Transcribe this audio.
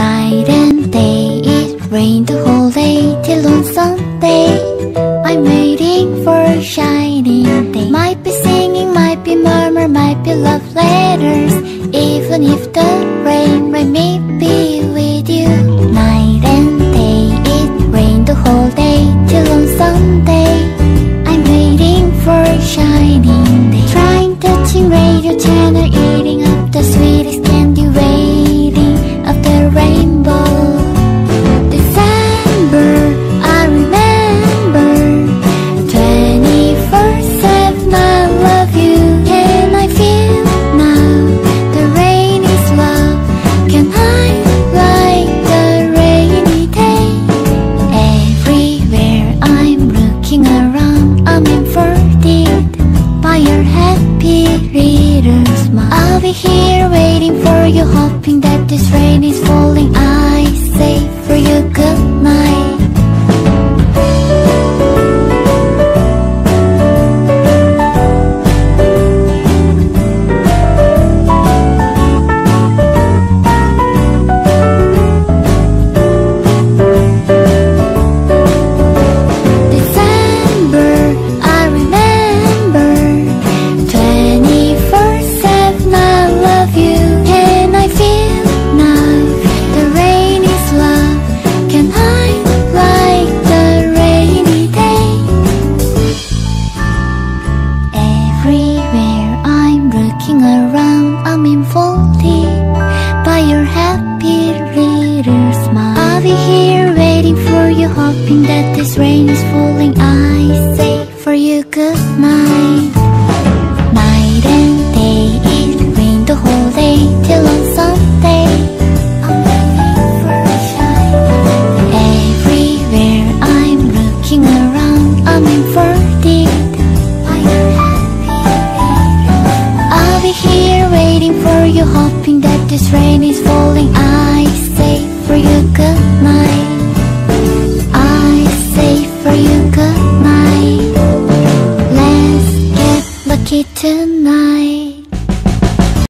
and day It rained the whole day till on Sunday. I'm waiting for a shining day. Might be singing, might be murmur, might be love letters. Even if the rain might me be with you. Night and day, it rained the whole day till on Sunday here waiting for you hoping that this rain is falling. I say hoping that this rain is falling. I say for you good night. Night and day it rained the whole day till on Sunday I'm for a shine. Everywhere I'm looking around I'm by your happy I'll be here waiting for you, hoping that this rain is falling. tonight